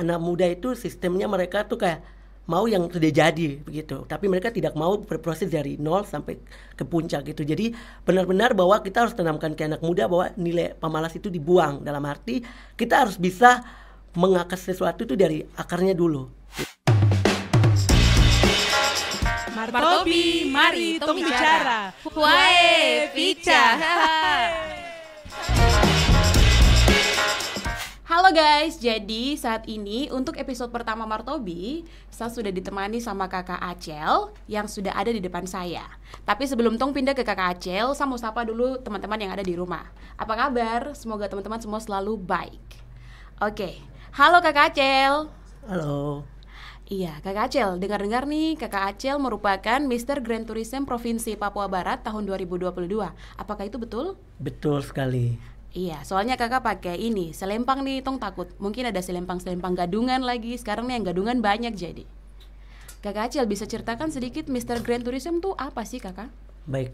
anak muda itu sistemnya mereka tuh kayak mau yang sudah jadi begitu. Tapi mereka tidak mau berproses dari nol sampai ke puncak gitu. Jadi benar-benar bahwa kita harus tanamkan ke anak muda bahwa nilai pemalas itu dibuang dalam arti kita harus bisa mengakas sesuatu itu dari akarnya dulu. Martobi, mari tong bicara. Huae, Pica. Halo guys, jadi saat ini untuk episode pertama Martobi, saya sudah ditemani sama kakak Acel yang sudah ada di depan saya. Tapi sebelum Tong pindah ke kakak Acel, saya mau sapa dulu teman-teman yang ada di rumah. Apa kabar? Semoga teman-teman semua selalu baik. Oke, halo kakak Acel. Halo. Iya, kakak Acel, dengar-dengar nih kakak Acel merupakan Mr. Grand Tourism Provinsi Papua Barat tahun 2022. Apakah itu betul? Betul sekali. Iya, soalnya kakak pakai ini selempang nih, tong takut mungkin ada selempang-selempang gadungan lagi. Sekarang nih yang gadungan banyak jadi. Kakak Acel bisa ceritakan sedikit Mr. Grand Tourism tuh apa sih kakak? Baik,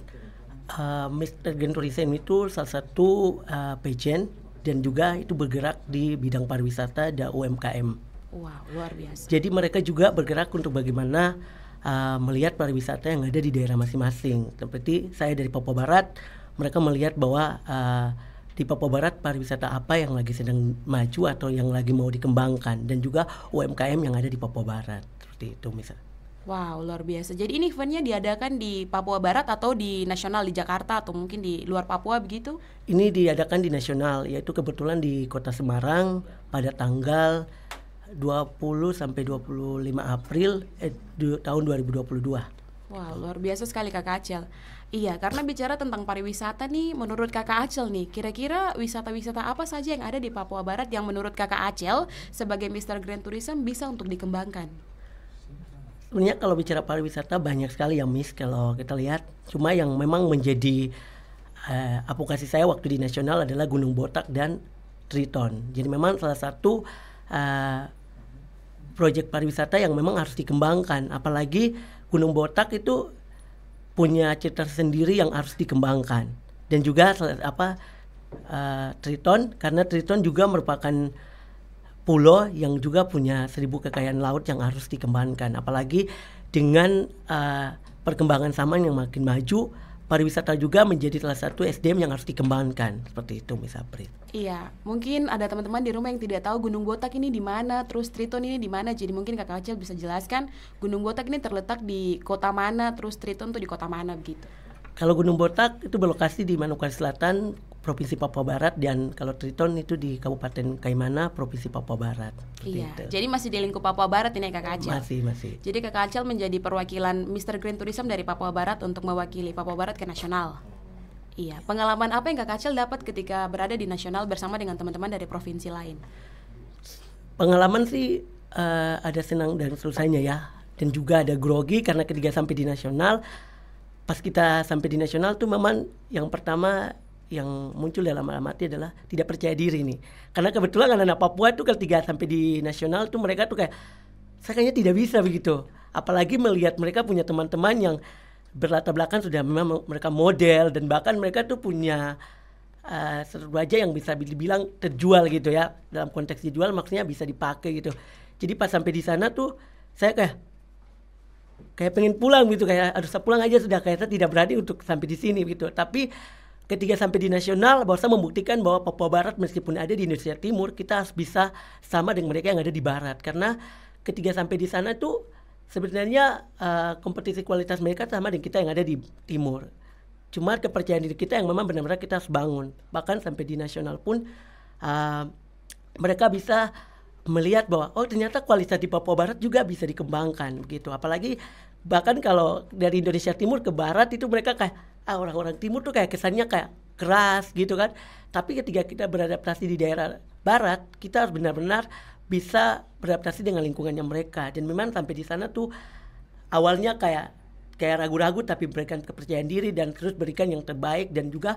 uh, Mr. Grand Tourism itu salah satu uh, pageant dan juga itu bergerak di bidang pariwisata dan UMKM. Wow, luar biasa. Jadi mereka juga bergerak untuk bagaimana uh, melihat pariwisata yang ada di daerah masing-masing. Seperti saya dari Papua Barat, mereka melihat bahwa uh, di Papua Barat pariwisata apa yang lagi sedang maju atau yang lagi mau dikembangkan dan juga UMKM yang ada di Papua Barat seperti itu misal. Wow, luar biasa. Jadi ini eventnya diadakan di Papua Barat atau di nasional di Jakarta atau mungkin di luar Papua begitu? Ini diadakan di nasional, yaitu kebetulan di Kota Semarang pada tanggal 20 sampai 25 April eh, tahun 2022. Wow, luar biasa sekali Kakak Acel. Iya, karena bicara tentang pariwisata nih, menurut Kakak Acel nih, kira-kira wisata-wisata apa saja yang ada di Papua Barat yang menurut Kakak Acel sebagai Mr. Grand Tourism bisa untuk dikembangkan? Sebenarnya kalau bicara pariwisata banyak sekali yang miss kalau kita lihat. Cuma yang memang menjadi uh, apokasi saya waktu di nasional adalah Gunung Botak dan Triton. Jadi memang salah satu uh, proyek pariwisata yang memang harus dikembangkan. Apalagi Gunung Botak itu punya cerita sendiri yang harus dikembangkan. Dan juga apa uh, Triton karena Triton juga merupakan pulau yang juga punya seribu kekayaan laut yang harus dikembangkan. Apalagi dengan uh, perkembangan zaman yang makin maju pariwisata juga menjadi salah satu SDM yang harus dikembangkan seperti itu Miss April. Iya, mungkin ada teman-teman di rumah yang tidak tahu Gunung Botak ini di mana, terus Triton ini di mana. Jadi mungkin Kakak Acil bisa jelaskan Gunung Botak ini terletak di kota mana, terus Triton tuh di kota mana begitu. Kalau Gunung Botak itu berlokasi di Manokwari Selatan, Provinsi Papua Barat dan kalau Triton itu di Kabupaten Kaimana, Provinsi Papua Barat. Iya. Itu. Jadi masih di lingkup Papua Barat ini Kakak Acel. Masih, masih. Jadi Kakak Acel menjadi perwakilan Mr. Green Tourism dari Papua Barat untuk mewakili Papua Barat ke nasional. Iya, pengalaman apa yang Kakak Acel dapat ketika berada di nasional bersama dengan teman-teman dari provinsi lain? Pengalaman sih uh, ada senang dan selesainya ya, dan juga ada grogi karena ketika sampai di nasional pas kita sampai di nasional tuh memang yang pertama yang muncul dalam hati adalah tidak percaya diri nih. Karena kebetulan anak-anak Papua tuh ketika sampai di nasional tuh mereka tuh kayak saya kayaknya tidak bisa begitu. Apalagi melihat mereka punya teman-teman yang berlatar belakang sudah memang mereka model dan bahkan mereka tuh punya uh, wajah yang bisa dibilang terjual gitu ya. Dalam konteks dijual maksudnya bisa dipakai gitu. Jadi pas sampai di sana tuh saya kayak kayak pengen pulang gitu kayak harus pulang aja sudah kayak saya tidak berani untuk sampai di sini gitu tapi ketika sampai di nasional saya membuktikan bahwa Papua Barat meskipun ada di Indonesia Timur kita harus bisa sama dengan mereka yang ada di Barat. Karena ketika sampai di sana tuh sebenarnya uh, kompetisi kualitas mereka sama dengan kita yang ada di Timur. Cuma kepercayaan diri kita yang memang benar-benar kita harus bangun. Bahkan sampai di nasional pun uh, mereka bisa melihat bahwa oh ternyata kualitas di Papua Barat juga bisa dikembangkan begitu. Apalagi bahkan kalau dari Indonesia Timur ke Barat itu mereka kayak orang-orang Timur tuh kayak kesannya kayak keras gitu kan. Tapi ketika kita beradaptasi di daerah Barat kita harus benar-benar bisa beradaptasi dengan lingkungannya mereka. Dan memang sampai di sana tuh awalnya kayak kayak ragu-ragu tapi berikan kepercayaan diri dan terus berikan yang terbaik. Dan juga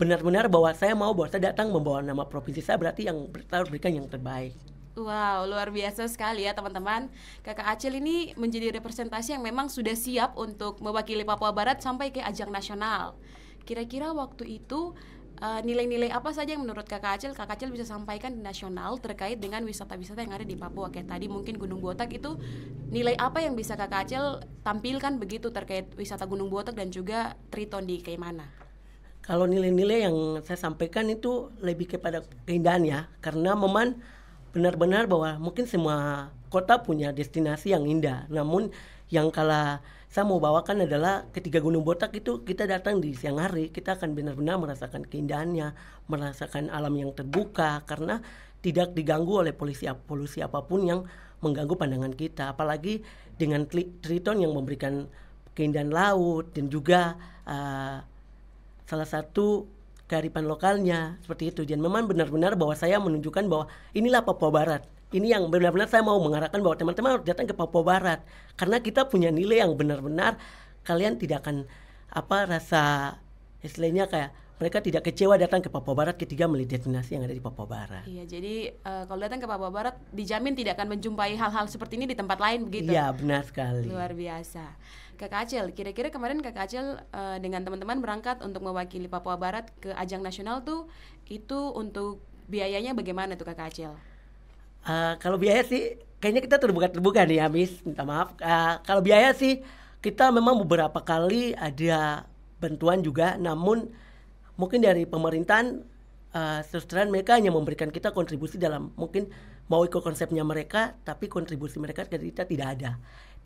benar-benar bahwa saya mau bahwa saya datang membawa nama provinsi saya berarti yang harus berikan yang terbaik. Wow, luar biasa sekali ya teman-teman. Kakak Acil ini menjadi representasi yang memang sudah siap untuk mewakili Papua Barat sampai ke ajang nasional. Kira-kira waktu itu eh, nilai-nilai apa saja yang menurut kakak Acil kakak Acil bisa sampaikan di nasional terkait dengan wisata-wisata yang ada di Papua kayak tadi mungkin Gunung Botak itu nilai apa yang bisa kakak Acil tampilkan begitu terkait wisata Gunung Botak dan juga Triton di Kaimana Kalau nilai-nilai yang saya sampaikan itu lebih kepada keindahan ya, karena memang benar-benar bahwa mungkin semua kota punya destinasi yang indah. Namun yang kala saya mau bawakan adalah ketika Gunung Botak itu kita datang di siang hari, kita akan benar-benar merasakan keindahannya, merasakan alam yang terbuka karena tidak diganggu oleh polusi polusi apa pun yang mengganggu pandangan kita. Apalagi dengan Tri- Triton yang memberikan keindahan laut dan juga uh, salah satu kearifan lokalnya seperti itu dan memang benar-benar bahwa saya menunjukkan bahwa inilah Papua Barat ini yang benar-benar saya mau mengarahkan bahwa teman-teman harus datang ke Papua Barat karena kita punya nilai yang benar-benar kalian tidak akan apa rasa istilahnya kayak mereka tidak kecewa datang ke Papua Barat ketika melihat destinasi yang ada di Papua Barat. Iya, jadi eh, kalau datang ke Papua Barat dijamin tidak akan menjumpai hal-hal seperti ini di tempat lain begitu. Iya benar sekali. Luar biasa. Kakak Acil, kira-kira kemarin Kakak Acil eh, dengan teman-teman berangkat untuk mewakili Papua Barat ke ajang nasional tuh itu untuk biayanya bagaimana tuh Kakak Acil? Uh, kalau biaya sih kayaknya kita terbuka-terbuka nih Miss. Minta maaf. Uh, kalau biaya sih kita memang beberapa kali ada bantuan juga, namun mungkin dari pemerintahan uh, terang mereka hanya memberikan kita kontribusi dalam mungkin mau ikut konsepnya mereka, tapi kontribusi mereka kita tidak ada.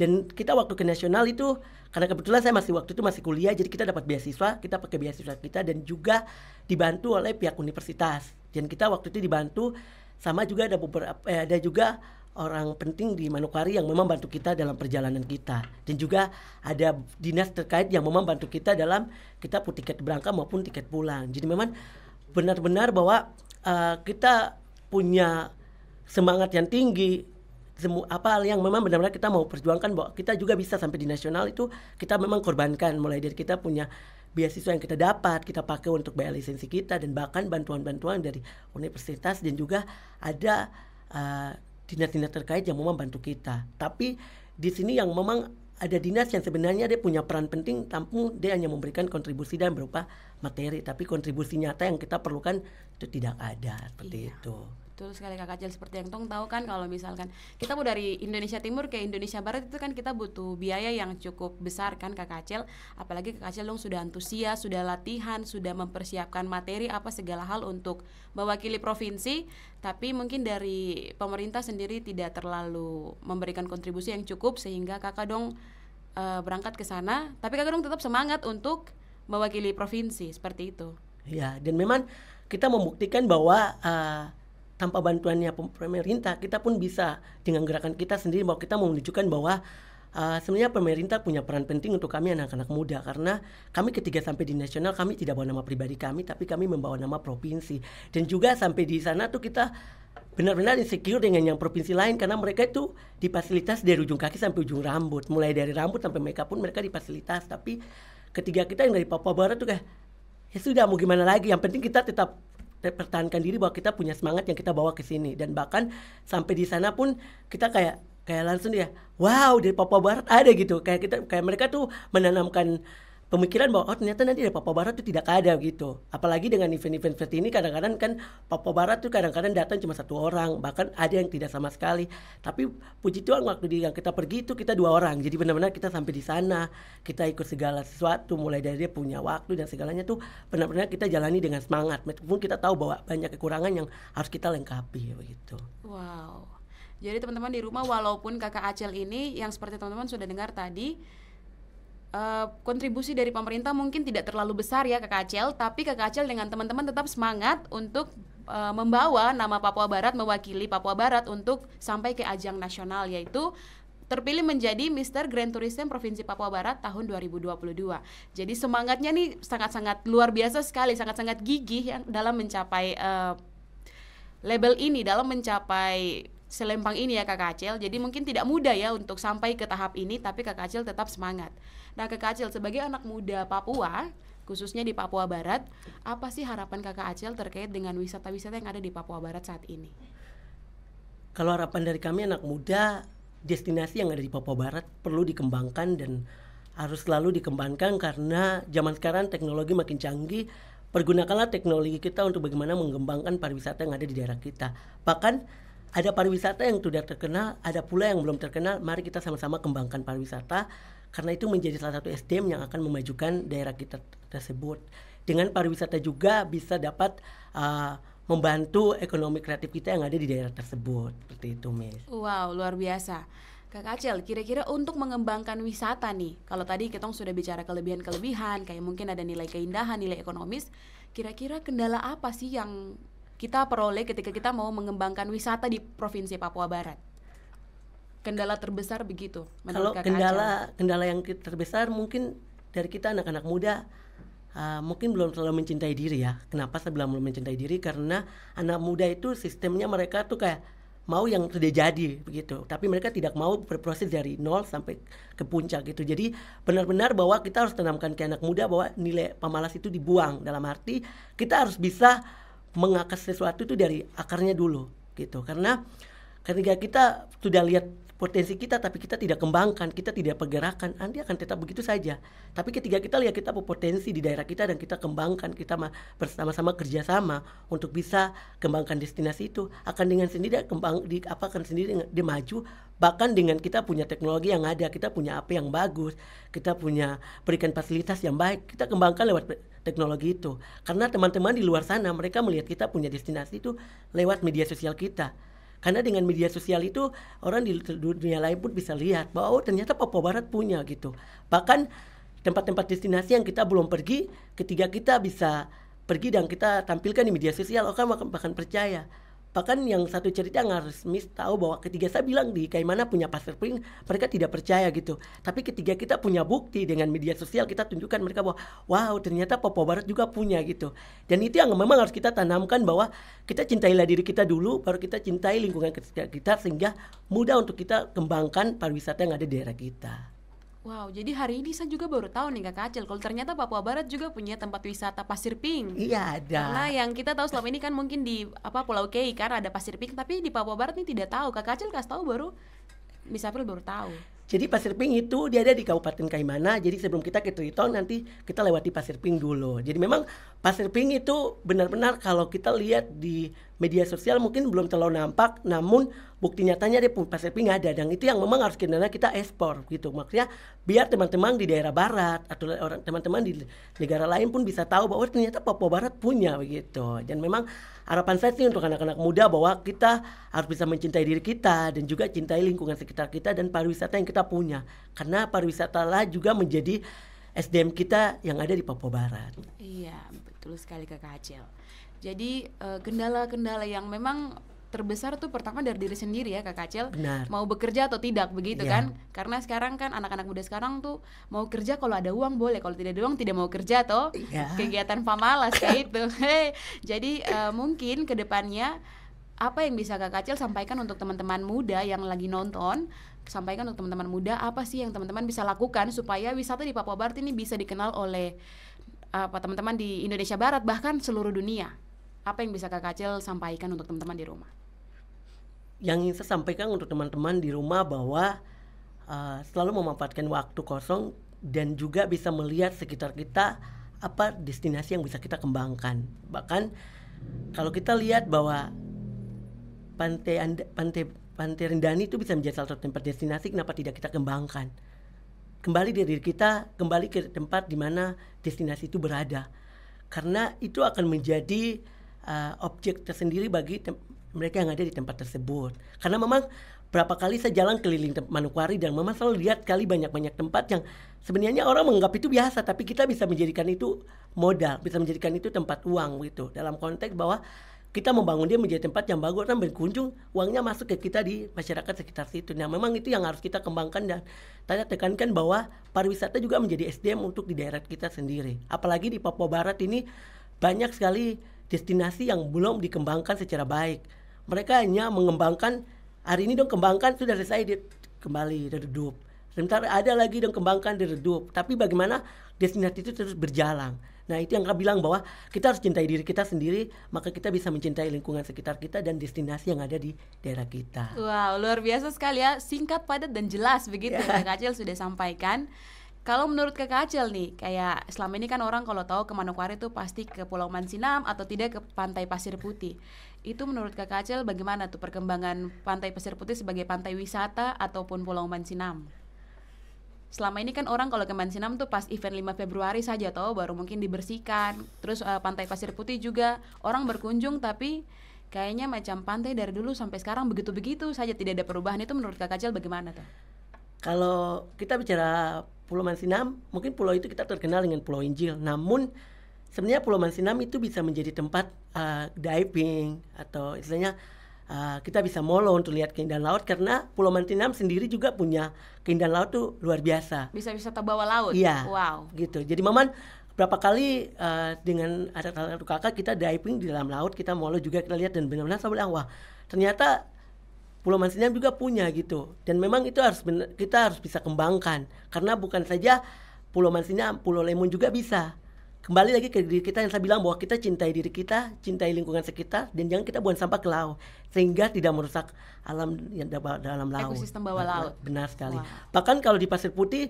Dan kita waktu ke nasional itu karena kebetulan saya masih waktu itu masih kuliah, jadi kita dapat beasiswa, kita pakai beasiswa kita dan juga dibantu oleh pihak universitas. Dan kita waktu itu dibantu sama juga ada beberapa eh, ada juga orang penting di Manokwari yang memang bantu kita dalam perjalanan kita dan juga ada dinas terkait yang memang bantu kita dalam kita pun tiket berangkat maupun tiket pulang jadi memang benar-benar bahwa uh, kita punya semangat yang tinggi semua apa hal yang memang benar-benar kita mau perjuangkan bahwa kita juga bisa sampai di nasional itu kita memang korbankan mulai dari kita punya beasiswa yang kita dapat kita pakai untuk bayar lisensi kita dan bahkan bantuan-bantuan dari universitas dan juga ada uh, dinas-dinas terkait yang memang bantu kita. Tapi di sini yang memang ada dinas yang sebenarnya dia punya peran penting, tampung dia hanya memberikan kontribusi dan berupa materi, tapi kontribusi nyata yang kita perlukan itu tidak ada seperti Iya. itu. Betul sekali Kakak Acil seperti yang Tong tahu kan kalau misalkan kita mau dari Indonesia Timur ke Indonesia Barat itu kan kita butuh biaya yang cukup besar kan Kakak Acil apalagi Kakak Acil dong sudah antusias, sudah latihan, sudah mempersiapkan materi apa segala hal untuk mewakili provinsi. Tapi mungkin dari pemerintah sendiri tidak terlalu memberikan kontribusi yang cukup sehingga Kakak dong eh, berangkat ke sana. Tapi Kakak dong tetap semangat untuk mewakili provinsi seperti itu. Ya, dan memang kita membuktikan bahwa uh, tanpa bantuannya pem- pemerintah kita pun bisa dengan gerakan kita sendiri bahwa kita mau menunjukkan bahwa uh, sebenarnya pemerintah punya peran penting untuk kami anak-anak muda. Karena kami ketika sampai di nasional kami tidak bawa nama pribadi kami tapi kami membawa nama provinsi. Dan juga sampai di sana tuh kita benar-benar insecure dengan yang provinsi lain karena mereka itu difasilitas dari ujung kaki sampai ujung rambut. Mulai dari rambut sampai mereka pun mereka difasilitas. Tapi ketika kita yang dari Papua Barat tuh kayak ya sudah mau gimana lagi? Yang penting kita tetap te- pertahankan diri bahwa kita punya semangat yang kita bawa ke sini. Dan bahkan sampai di sana pun kita kayak kayak langsung ya wow dari Papua Barat ada gitu. Kayak kita kayak mereka tuh menanamkan pemikiran bahwa oh ternyata nanti dari Papua Barat tuh tidak ada gitu. Apalagi dengan event-event seperti ini kadang-kadang kan Papua Barat tuh kadang-kadang datang cuma satu orang bahkan ada yang tidak sama sekali. Tapi puji Tuhan waktu di yang kita pergi itu kita dua orang. Jadi benar-benar kita sampai di sana kita ikut segala sesuatu mulai dari dia punya waktu dan segalanya tuh benar-benar kita jalani dengan semangat. Meskipun kita tahu bahwa banyak kekurangan yang harus kita lengkapi begitu. Wow. Jadi teman-teman di rumah walaupun kakak Acel ini yang seperti teman-teman sudah dengar tadi eh, kontribusi dari pemerintah mungkin tidak terlalu besar ya kakak Acel, tapi kakak Acel dengan teman-teman tetap semangat untuk eh, membawa nama Papua Barat mewakili Papua Barat untuk sampai ke ajang nasional yaitu terpilih menjadi Mr. Grand Tourism Provinsi Papua Barat tahun 2022. Jadi semangatnya nih sangat-sangat luar biasa sekali, sangat-sangat gigih yang dalam mencapai eh, label ini dalam mencapai selempang ini ya Kakak Acel. Jadi mungkin tidak mudah ya untuk sampai ke tahap ini tapi Kakak Acel tetap semangat. Nah, Kakak Acel sebagai anak muda Papua, khususnya di Papua Barat, apa sih harapan Kakak Acel terkait dengan wisata-wisata yang ada di Papua Barat saat ini? kalau harapan dari kami anak muda destinasi yang ada di Papua Barat perlu dikembangkan dan harus selalu dikembangkan karena zaman sekarang teknologi makin canggih pergunakanlah teknologi kita untuk bagaimana mengembangkan pariwisata yang ada di daerah kita. Bahkan ada pariwisata yang sudah terkenal, ada pula yang belum terkenal. Mari kita sama-sama kembangkan pariwisata karena itu menjadi salah satu SDM yang akan memajukan daerah kita tersebut. Dengan pariwisata juga bisa dapat uh, membantu ekonomi kreatif kita yang ada di daerah tersebut. Seperti itu, Miss. Wow, luar biasa. Kak Acel, kira-kira untuk mengembangkan wisata nih, kalau tadi kita sudah bicara kelebihan-kelebihan, kayak mungkin ada nilai keindahan, nilai ekonomis, kira-kira kendala apa sih yang kita peroleh ketika kita mau mengembangkan wisata di Provinsi Papua Barat? Kendala terbesar begitu Kalau kendala Acel? kendala yang terbesar mungkin dari kita anak-anak muda uh, mungkin belum terlalu mencintai diri ya. Kenapa saya bilang belum mencintai diri? Karena anak muda itu sistemnya mereka tuh kayak mau yang sudah jadi begitu tapi mereka tidak mau berproses dari nol sampai ke puncak gitu jadi benar-benar bahwa kita harus tanamkan ke anak muda bahwa nilai pemalas itu dibuang dalam arti kita harus bisa mengakas sesuatu itu dari akarnya dulu gitu. Karena ketika kita sudah lihat potensi kita tapi kita tidak kembangkan, kita tidak pergerakan, nanti akan tetap begitu saja. Tapi ketika kita lihat kita potensi di daerah kita dan kita kembangkan, kita bersama-sama kerjasama untuk bisa kembangkan destinasi itu, akan dengan sendiri kembang di apa akan sendiri dia maju. Bahkan dengan kita punya teknologi yang ada, kita punya apa yang bagus, kita punya berikan fasilitas yang baik, kita kembangkan lewat teknologi itu. Karena teman-teman di luar sana mereka melihat kita punya destinasi itu lewat media sosial kita karena dengan media sosial itu orang di dunia lain pun bisa lihat bahwa oh, ternyata Papua Barat punya gitu. Bahkan tempat-tempat destinasi yang kita belum pergi, ketika kita bisa pergi dan kita tampilkan di media sosial, orang bahkan percaya bahkan yang satu cerita yang harus miss tahu bahwa ketika saya bilang di kayak mana punya pasir pring mereka tidak percaya gitu. Tapi ketika kita punya bukti dengan media sosial kita tunjukkan mereka bahwa wow ternyata Papua Barat juga punya gitu. Dan itu yang memang harus kita tanamkan bahwa kita cintailah diri kita dulu baru kita cintai lingkungan kita sehingga mudah untuk kita kembangkan pariwisata yang ada di daerah kita Wow, jadi hari ini saya juga baru tahu nih Kak Acel kalau ternyata Papua Barat juga punya tempat wisata pasir pink. Iya ada. Karena yang kita tahu selama ini kan mungkin di apa Pulau Kei kan ada pasir pink, tapi di Papua Barat ini tidak tahu. Kak Acel kasih tahu baru bisa baru tahu. Jadi Pasir Pink itu dia ada di Kabupaten Kaimana. Jadi sebelum kita ke Triton nanti kita lewati Pasir Pink dulu. Jadi memang Pasir Pink itu benar-benar kalau kita lihat di media sosial mungkin belum terlalu nampak, namun bukti nyatanya dia Pasir Pink ada dan itu yang memang harus kita kita ekspor gitu. Maksudnya biar teman-teman di daerah barat atau orang teman-teman di negara lain pun bisa tahu bahwa ternyata Papua Barat punya begitu. Dan memang harapan saya sih untuk anak-anak muda bahwa kita harus bisa mencintai diri kita dan juga cintai lingkungan sekitar kita dan pariwisata yang kita punya karena pariwisata lah juga menjadi SDM kita yang ada di Papua Barat. Iya betul sekali Kak Acel. Jadi eh, kendala-kendala uh, yang memang terbesar tuh pertama dari diri sendiri ya Kak Acel Benar. mau bekerja atau tidak begitu yeah. kan? Karena sekarang kan anak-anak muda sekarang tuh mau kerja kalau ada uang boleh kalau tidak ada uang tidak mau kerja toh. Yeah. kegiatan pamalas kayak itu hey, jadi uh, mungkin ke depannya apa yang bisa Kak Acel sampaikan untuk teman-teman muda yang lagi nonton? Sampaikan untuk teman-teman muda apa sih yang teman-teman bisa lakukan supaya wisata di Papua Barat ini bisa dikenal oleh apa teman-teman di Indonesia Barat bahkan seluruh dunia apa yang bisa Kak Acel sampaikan untuk teman-teman di rumah yang ingin saya sampaikan untuk teman-teman di rumah bahwa uh, selalu memanfaatkan waktu kosong dan juga bisa melihat sekitar kita apa destinasi yang bisa kita kembangkan. Bahkan kalau kita lihat bahwa pantai pantai pantai Rendani itu bisa menjadi salah satu tempat destinasi, kenapa tidak kita kembangkan? Kembali dari diri kita, kembali ke tempat di mana destinasi itu berada. Karena itu akan menjadi uh, objek tersendiri bagi mereka yang ada di tempat tersebut. Karena memang berapa kali saya jalan keliling Manokwari dan memang selalu lihat kali banyak-banyak tempat yang sebenarnya orang menganggap itu biasa tapi kita bisa menjadikan itu modal, bisa menjadikan itu tempat uang gitu. Dalam konteks bahwa kita membangun dia menjadi tempat yang bagus dan berkunjung uangnya masuk ke kita di masyarakat sekitar situ. Nah memang itu yang harus kita kembangkan dan tanya tekankan bahwa pariwisata juga menjadi SDM untuk di daerah kita sendiri. Apalagi di Papua Barat ini banyak sekali destinasi yang belum dikembangkan secara baik. Mereka hanya mengembangkan hari ini dong kembangkan sudah selesai di, kembali redup. Sebentar ada lagi dong kembangkan diredup tapi bagaimana destinasi itu terus berjalan. Nah itu yang kami bilang bahwa kita harus cintai diri kita sendiri maka kita bisa mencintai lingkungan sekitar kita dan destinasi yang ada di daerah kita. Wow luar biasa sekali ya. Singkat padat dan jelas begitu yeah. Kak Acil sudah sampaikan Kalau menurut Kakak Acel nih, kayak selama ini kan orang kalau tahu ke Manokwari itu pasti ke Pulau Mansinam atau tidak ke Pantai Pasir Putih. Itu menurut Kakak Acel bagaimana tuh perkembangan Pantai Pasir Putih sebagai pantai wisata ataupun Pulau Mansinam? Selama ini kan orang kalau ke Mansinam tuh pas event 5 Februari saja tahu baru mungkin dibersihkan. Terus uh, Pantai Pasir Putih juga orang berkunjung tapi kayaknya macam pantai dari dulu sampai sekarang begitu-begitu saja tidak ada perubahan. Itu menurut Kakak Acel bagaimana tuh? Kalau kita bicara Pulau Mansinam, mungkin pulau itu kita terkenal dengan Pulau Injil. Namun sebenarnya Pulau Mansinam itu bisa menjadi tempat uh, diving atau istilahnya uh, kita bisa molo untuk lihat keindahan laut karena Pulau Mansinam sendiri juga punya keindahan laut tuh luar biasa. Bisa wisata bawah laut. Iya. Wow. Gitu. Jadi Maman berapa kali uh, dengan ada kakak kita diving di dalam laut kita molo juga kita lihat dan benar-benar saya bilang wah ternyata Pulau Mansinam juga punya gitu dan memang itu harus bener, kita harus bisa kembangkan karena bukan saja Pulau Mansinam, Pulau Lemon juga bisa kembali lagi ke diri kita yang saya bilang bahwa kita cintai diri kita, cintai lingkungan sekitar dan jangan kita buang sampah ke laut sehingga tidak merusak alam yang dalam laut. Ekosistem bawah laut. Benar sekali. Wow. Bahkan kalau di Pasir Putih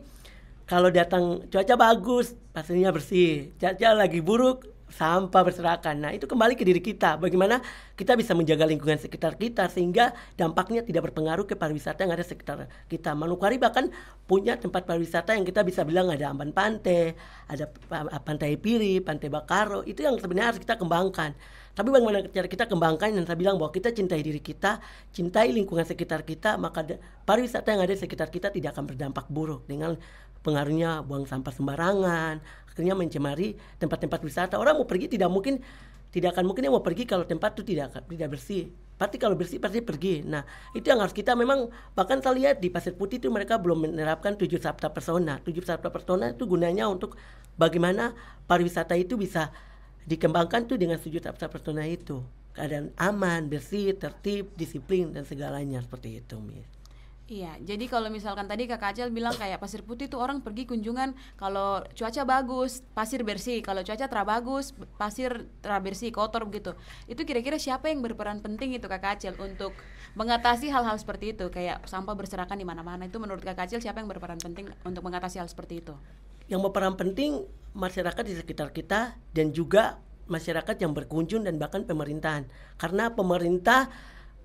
kalau datang cuaca bagus, pasirnya bersih. Cuaca lagi buruk, sampah berserakan. Nah, itu kembali ke diri kita. Bagaimana kita bisa menjaga lingkungan sekitar kita sehingga dampaknya tidak berpengaruh ke pariwisata yang ada sekitar kita. Manokwari bahkan punya tempat pariwisata yang kita bisa bilang ada Amban Pantai, ada Pantai Piri, Pantai Bakaro. Itu yang sebenarnya harus kita kembangkan. Tapi bagaimana cara kita kembangkan yang saya bilang bahwa kita cintai diri kita, cintai lingkungan sekitar kita, maka pariwisata yang ada di sekitar kita tidak akan berdampak buruk dengan pengaruhnya buang sampah sembarangan, akhirnya mencemari tempat-tempat wisata. Orang mau pergi tidak mungkin tidak akan mungkin yang mau pergi kalau tempat itu tidak tidak bersih. Pasti kalau bersih pasti pergi. Nah itu yang harus kita memang bahkan saya lihat di Pasir Putih itu mereka belum menerapkan tujuh sabta persona. Tujuh sabta persona itu gunanya untuk bagaimana pariwisata itu bisa dikembangkan tuh dengan tujuh sabta persona itu. Keadaan aman, bersih, tertib, disiplin dan segalanya seperti itu, Mir. Iya, jadi kalau misalkan tadi Kak Acel bilang kayak pasir putih itu orang pergi kunjungan kalau cuaca bagus, pasir bersih, kalau cuaca terlalu bagus, pasir terlalu bersih, kotor begitu. Itu kira-kira siapa yang berperan penting itu Kak Acel untuk mengatasi hal-hal seperti itu kayak sampah berserakan di mana-mana itu menurut Kak Acel siapa yang berperan penting untuk mengatasi hal seperti itu? Yang berperan penting masyarakat di sekitar kita dan juga masyarakat yang berkunjung dan bahkan pemerintahan. Karena pemerintah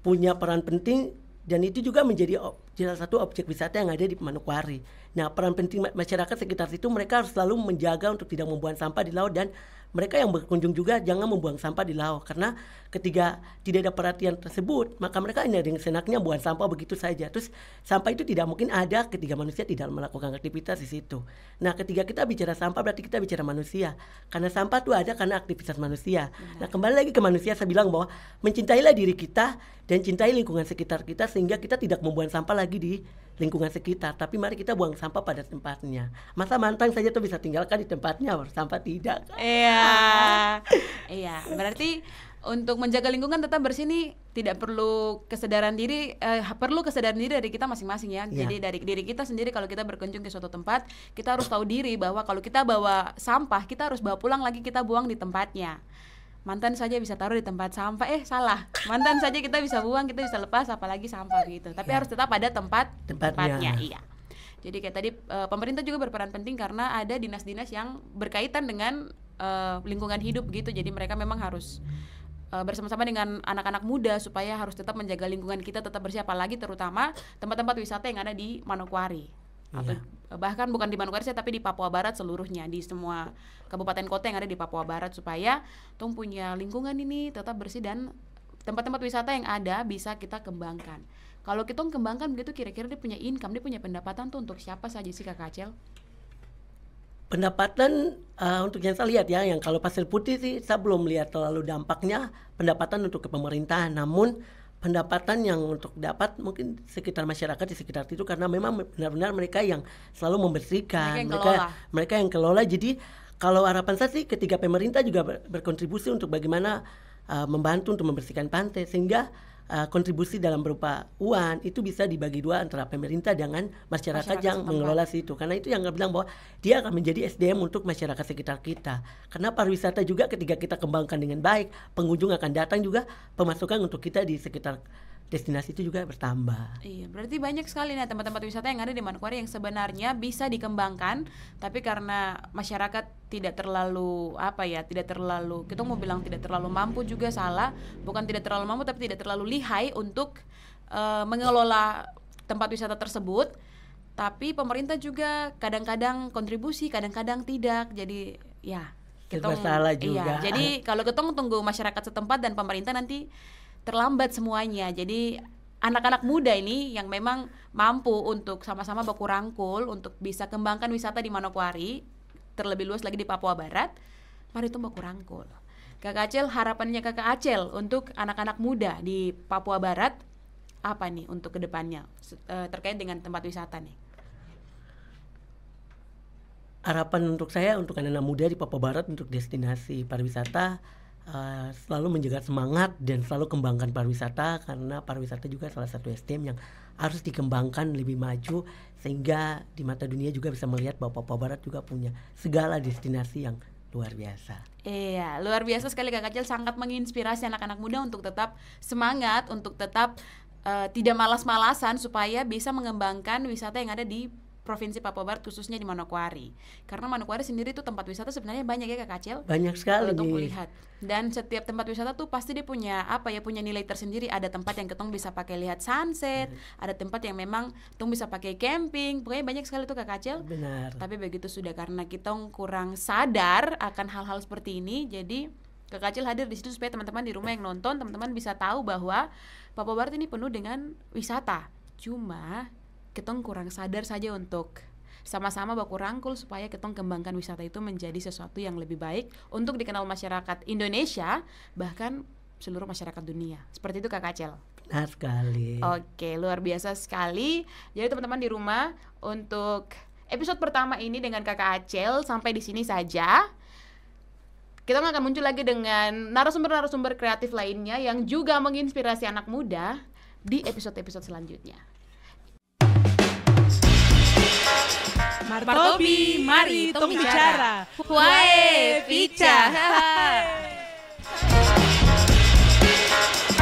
punya peran penting dan itu juga menjadi salah satu objek wisata yang ada di Manokwari. Nah, peran penting masyarakat sekitar situ mereka harus selalu menjaga untuk tidak membuang sampah di laut dan mereka yang berkunjung juga jangan membuang sampah di laut karena ketika tidak ada perhatian tersebut maka mereka hanya dengan senaknya buang sampah begitu saja. Terus sampah itu tidak mungkin ada ketika manusia tidak melakukan aktivitas di situ. Nah ketika kita bicara sampah berarti kita bicara manusia. Karena sampah itu ada karena aktivitas manusia. Nah kembali lagi ke manusia saya bilang bahwa mencintailah diri kita dan cintai lingkungan sekitar kita sehingga kita tidak membuang sampah lagi di lingkungan sekitar, tapi mari kita buang sampah pada tempatnya. Masa mantan saja tuh bisa tinggalkan di tempatnya, sampah tidak. Iya, iya. Berarti untuk menjaga lingkungan tetap bersih nih tidak perlu kesadaran diri, eh, perlu kesadaran diri dari kita masing-masing ya. Yeah. Jadi dari diri kita sendiri kalau kita berkunjung ke suatu tempat, kita harus tahu diri bahwa kalau kita bawa sampah, kita harus bawa pulang lagi kita buang di tempatnya mantan saja bisa taruh di tempat sampah. Eh salah. Mantan saja kita bisa buang kita bisa lepas apalagi sampah gitu. Tapi ya. harus tetap ada tempat tempatnya, tempatnya iya. Jadi kayak tadi uh, pemerintah juga berperan penting karena ada dinas-dinas yang berkaitan dengan uh, lingkungan hidup gitu. Jadi mereka memang harus uh, bersama-sama dengan anak-anak muda supaya harus tetap menjaga lingkungan kita tetap bersih. Apalagi terutama tempat-tempat wisata yang ada di Manokwari atau iya. bahkan bukan di Manokwari tapi di Papua Barat seluruhnya di semua kabupaten kota yang ada di Papua Barat supaya tong punya lingkungan ini tetap bersih dan tempat-tempat wisata yang ada bisa kita kembangkan. Kalau kita kembangkan begitu kira-kira dia punya income, dia punya pendapatan tuh untuk siapa saja sih Kak Acel? Pendapatan uh, untuk yang saya lihat ya, yang kalau pasir putih sih saya belum lihat terlalu dampaknya pendapatan untuk ke pemerintahan. Namun pendapatan yang untuk dapat mungkin sekitar masyarakat di sekitar itu karena memang benar-benar mereka yang selalu membersihkan mereka yang mereka, mereka yang kelola. Jadi kalau harapan saya sih ketika pemerintah juga ber, berkontribusi untuk bagaimana uh, membantu untuk membersihkan pantai sehingga uh, kontribusi dalam berupa uang itu bisa dibagi dua antara pemerintah dengan masyarakat, masyarakat yang setempat. mengelola situ karena itu yang bilang bahwa dia akan menjadi SDM untuk masyarakat sekitar kita karena pariwisata juga ketika kita kembangkan dengan baik pengunjung akan datang juga pemasukan untuk kita di sekitar destinasi itu juga bertambah. Iya, berarti banyak sekali nih tempat-tempat wisata yang ada di Manokwari yang sebenarnya bisa dikembangkan, tapi karena masyarakat tidak terlalu apa ya, tidak terlalu kita mau bilang tidak terlalu mampu juga salah, bukan tidak terlalu mampu tapi tidak terlalu lihai untuk uh, mengelola tempat wisata tersebut. Tapi pemerintah juga kadang-kadang kontribusi, kadang-kadang tidak. Jadi ya, Serba salah iya. juga. Jadi kalau ketong tunggu masyarakat setempat dan pemerintah nanti terlambat semuanya. Jadi anak-anak muda ini yang memang mampu untuk sama-sama baku rangkul untuk bisa kembangkan wisata di Manokwari terlebih luas lagi di Papua Barat. Mari itu baku rangkul. Kakak Acel harapannya Kakak Acel untuk anak-anak muda di Papua Barat apa nih untuk ke depannya eh, terkait dengan tempat wisata nih? Harapan untuk saya untuk anak-anak muda di Papua Barat untuk destinasi pariwisata uh, selalu menjaga semangat dan selalu kembangkan pariwisata karena pariwisata juga salah satu SDM yang harus dikembangkan lebih maju sehingga di mata dunia juga bisa melihat bahwa Papua Barat juga punya segala destinasi yang luar biasa. Iya, luar biasa sekali Kak Kacil sangat menginspirasi anak-anak muda untuk tetap semangat, untuk tetap uh, tidak malas-malasan supaya bisa mengembangkan wisata yang ada di Provinsi Papua Barat khususnya di Manokwari. Karena Manokwari sendiri itu tempat wisata sebenarnya banyak ya Kak Kacil. Banyak sekali untuk melihat. Dan setiap tempat wisata tuh pasti dia punya apa ya punya nilai tersendiri. Ada tempat yang ketong bisa pakai lihat sunset, hmm. ada tempat yang memang ketong bisa pakai camping. Pokoknya banyak sekali tuh Kak Kacil. Benar. Tapi begitu sudah karena kita kurang sadar akan hal-hal seperti ini, jadi Kak Kacil hadir di situ supaya teman-teman di rumah yang nonton, teman-teman bisa tahu bahwa Papua Barat ini penuh dengan wisata. Cuma ketong kurang sadar saja untuk sama-sama baku rangkul supaya ketong kembangkan wisata itu menjadi sesuatu yang lebih baik untuk dikenal masyarakat Indonesia bahkan seluruh masyarakat dunia. Seperti itu Kak Kacel. Benar sekali. Oke, luar biasa sekali. Jadi teman-teman di rumah untuk episode pertama ini dengan Kakak Acel sampai di sini saja. Kita akan muncul lagi dengan narasumber-narasumber kreatif lainnya yang juga menginspirasi anak muda di episode-episode selanjutnya. Martobi, mari tong bicara. Wae, Pica.